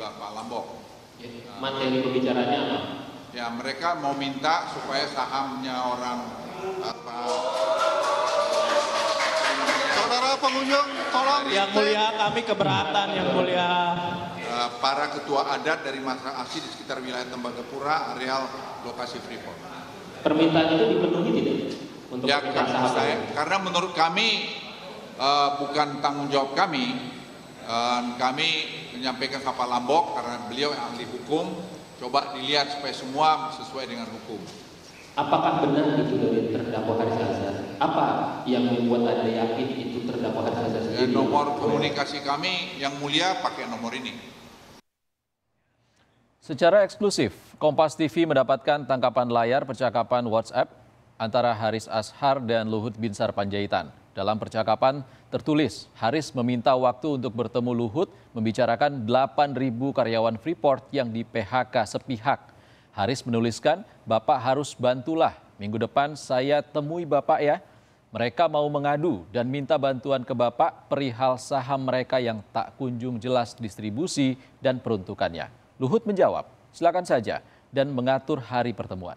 juga Pak Lambok. Materi pembicaranya apa? Ya mereka mau minta supaya sahamnya orang apa Saudara pengunjung, tolong Yang mulia kami keberatan yang mulia. eh, para ketua adat dari masyarakat asli di sekitar wilayah Tembagapura, areal lokasi Freeport. Permintaan itu dipenuhi tidak? Untuk Ya karena, saya, karena menurut kami eh, bukan tanggung jawab kami, eh, kami menyampaikan ke Pak Lambok karena beliau yang ahli hukum, coba dilihat supaya semua sesuai dengan hukum. Apakah benar itu dari terdakwa Haris Azhar? Apa yang membuat Anda yakin itu terdakwa Haris Azhar Ya, sendiri? nomor komunikasi kami yang mulia pakai nomor ini. Secara eksklusif, Kompas TV mendapatkan tangkapan layar percakapan WhatsApp antara Haris Ashar dan Luhut Binsar Panjaitan. Dalam percakapan tertulis, Haris meminta waktu untuk bertemu Luhut membicarakan 8.000 karyawan Freeport yang di PHK sepihak. Haris menuliskan, Bapak harus bantulah, minggu depan saya temui Bapak ya. Mereka mau mengadu dan minta bantuan ke Bapak perihal saham mereka yang tak kunjung jelas distribusi dan peruntukannya. Luhut menjawab, silakan saja dan mengatur hari pertemuan.